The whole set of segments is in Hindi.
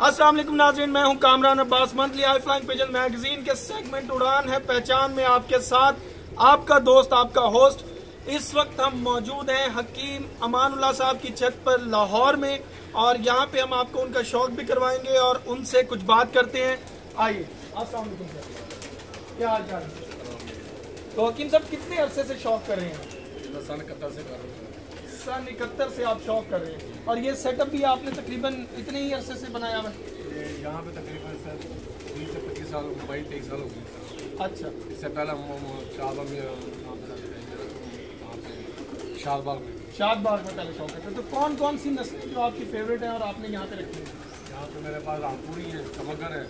अस्सलाम वालेकुम नाजरीन, मैं हूँ Kamran Abbas. Monthly High Flying Pigeon magazine के सेगमेंट उड़ान है। पहचान में आपके साथ आपका दोस्त, आपका होस्ट। इस वक्त हम मौजूद हैं हकीम अमानुल्लाह साहब की छत पर लाहौर में, और यहाँ पे हम आपको उनका शौक भी करवाएँगे और उनसे कुछ बात करते हैं। आइए, अस्सलाम वालेकुम क्या हाल चाल? तो हकीम साहब, कितने अरसे से शौक कर रहे हैं। सन इकहत्तर से आप शौक कर रहे हैं। और ये सेटअप भी आपने तकरीबन इतने ही अरसे से बनाया हुआ है? यहाँ पे तकरीबन सर बीस से पच्चीस साल बाईस तेईस साल हो गए। अच्छा। इससे पहले हम शाहबाग में शाहबाग में। शाद बाग में पहले शौक है। तो कौन कौन सी नस्लें जो आपकी फेवरेट हैं और आपने यहाँ पे रखी है? यहाँ पे मेरे पास रामपुरी है कमगर है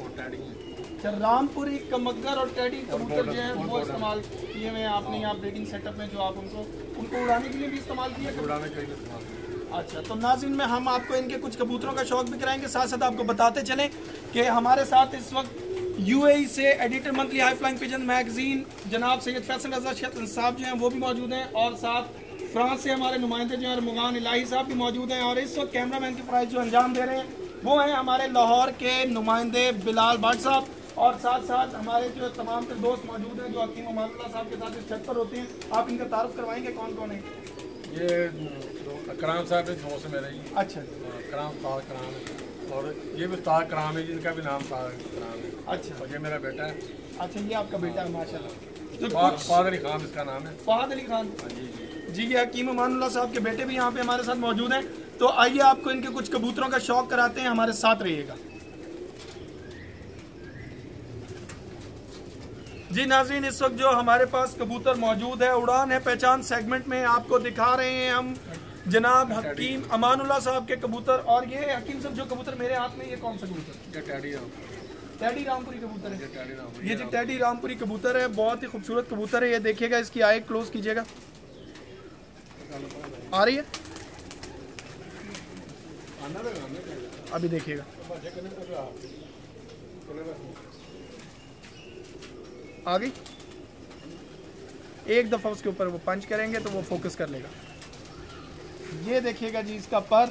और टैडी है। अच्छा रामपुरी कमगर और टेडी कबूतर जो हैं वो इस्तेमाल किए हुए हैं आपने यहाँ ब्रीडिंग सेटअप में जो आप उनको उनको उड़ाने के लिए भी इस्तेमाल किया उड़ाने के लिए इस्तेमाल अच्छा तो नाजिन में हम आपको इनके कुछ कबूतरों का शौक भी कराएँगे साथ साथ आपको बताते चलें कि हमारे साथ इस वक्त यूएई से editor Monthly High Flying Pigeon magazine जनाब सैयद फैसल रजा साहब जो हैं वो भी मौजूद हैं और साथ फ्रांस से हमारे नुमाइंदे जो हैं मुगान इलाही साहब भी मौजूद हैं और इस वक्त कैमरा मैन की प्राइज जो अंजाम दे रहे हैं वो हैं हमारे लाहौर के नुमाइंदे बिलाल भट्ट साहब। और साथ साथ हमारे जो तमाम के दोस्त मौजूद हैं जो हकीम अमानुल्लाह साहब के साथ इस छत पर होते हैं आप इनका तारुफ करवाएँगे? कौन कौन है? ये कराम साहब है दो से मेरे ही। अच्छा। कराम तार कराम है। और ये भी तार कराम है जिनका भी नाम तार कराम है। अच्छा। और ये मेरा बेटा है। अच्छा ये आपका बेटा है माशाल्लाह। तो अली खान इसका नाम है। फहद अली खान? हाँ जी जी। जी ये हकीम अमानुल्लाह साहब के बेटे भी यहाँ पे हमारे साथ मौजूद हैं। तो आइए आपको इनके कुछ कबूतरों का शौक कराते हैं हमारे साथ रहिएगा। जी नाजीन इस वक्त जो हमारे पास कबूतर मौजूद है उड़ान है पहचान सेगमेंट में आपको दिखा रहे हैं हम। जनाब हकीम अमानुल्लाह साहब के कबूतर और ये हकीम साहब जो कबूतर मेरे हाथ में ये कौन सा कबूतर? टैडी रामपुरी कबूतर है। ये जी टैडी रामपुरी। कबूतर है बहुत ही खूबसूरत कबूतर है ये देखिएगा इसकी आय क्लोज कीजिएगा। आ रही है? अभी देखिएगा। आ गई एक दफ़ा उसके ऊपर वो पंच करेंगे तो वो फोकस कर लेगा। ये देखिएगा जी इसका पर।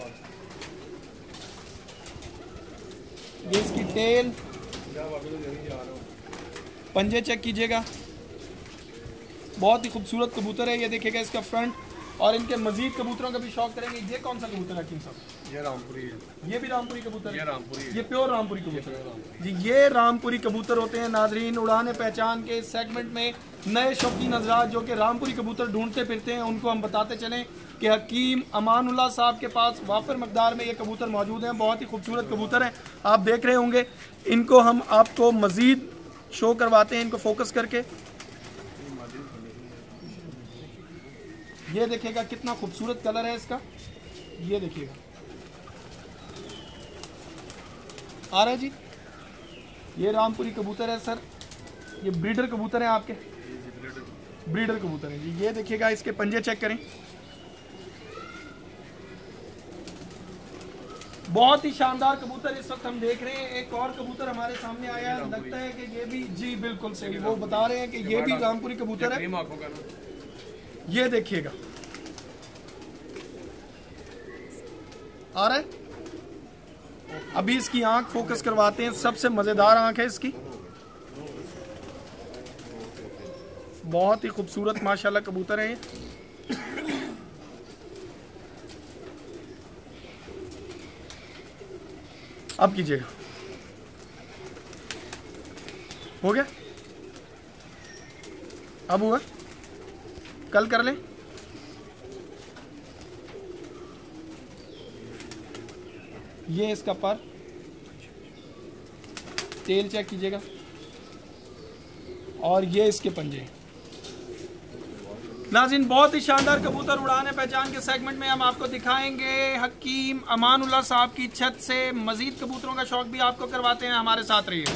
ये इसकी टेल पंजे चेक कीजिएगा। बहुत ही खूबसूरत कबूतर है, ये देखिएगा इसका फ्रंट और इनके मजीद कबूतरों का भी शौक करेंगे। ये कौन सा कबूतर है हकीम साहब? ये रामपुरी ये भी रामपुरी कबूतर ये रामपुरी ये प्योर रामपुरी कबूतर जी ये रामपुरी कबूतर होते हैं नाजरीन उड़ाने पहचान के सेगमेंट में नए शौकीन हजरात जो कि रामपुरी कबूतर ढूंढते फिरते हैं। उनको हम बताते चलें कि हकीम अमानुल्लाह साहब के पास वाफर मकदार में ये कबूतर मौजूद हैं। बहुत ही खूबसूरत कबूतर हैं। आप देख रहे होंगे इनको हम आपको मज़ीद शो करवाते हैं इनको फोकस करके। ये देखिएगा कितना खूबसूरत कलर है इसका। ये देखिएगा। आ रहा है जी। ये रामपुरी कबूतर है, सर। ये ब्रीडर कबूतर है आपके। ब्रीडर कबूतर है जी। ये देखिएगा, इसके पंजे चेक करें। बहुत ही शानदार कबूतर इस वक्त हम देख रहे हैं। एक और कबूतर हमारे सामने आया है। लगता है कि ये भी जी, बिल्कुल सही। वो बता रहे हैं कि ये भी रामपुरी कबूतर है। ये देखिएगा। आ रहा है? अभी इसकी आँख फोकस करवाते हैं। सबसे मज़ेदार आँख है इसकी। बहुत ही खूबसूरत, माशाल्लाह, कबूतर है अब कीजिएगा। हो गया? अब हुआ? कल कर लें। ये इसका पर। तेल चेक कीजिएगा। और ये इसके पंजे। नाजिन बहुत ही शानदार कबूतर उड़ाने पहचान के सेगमेंट में हम आपको दिखाएँगे हकीम अमानुल्लाह साहब की छत से मजीद कबूतरों का शौक भी आपको करवाते हैं। हमारे साथ रहिए।